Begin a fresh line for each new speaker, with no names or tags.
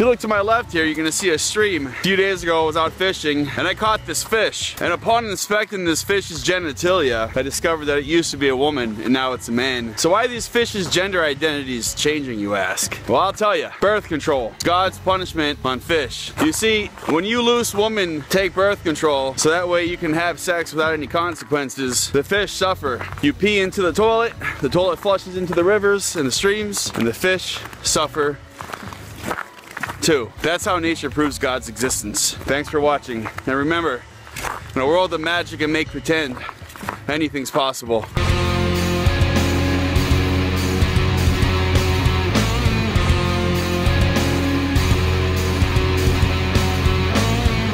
If you look to my left here, you're gonna see a stream. A few days ago, I was out fishing and I caught this fish. And upon inspecting this fish's genitalia, I discovered that it used to be a woman and now it's a man. So why these fish's gender identities changing, you ask? Well, I'll tell you. Birth control. God's punishment on fish. You see, when you loose woman take birth control, so that way you can have sex without any consequences, the fish suffer. You pee into the toilet, the toilet flushes into the rivers and the streams, and the fish suffer too. That's how nature proves God's existence. Thanks for watching. And remember, in a world of magic and make pretend, anything's possible.